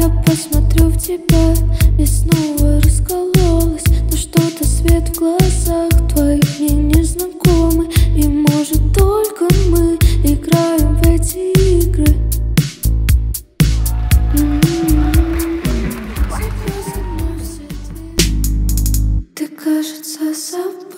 Я посмотрю в тебя и снова раскололась. Но что-то свет в глазах твоих мне незнакомы И может только мы играем в эти игры. М-м-м. Ты, кажется, забыл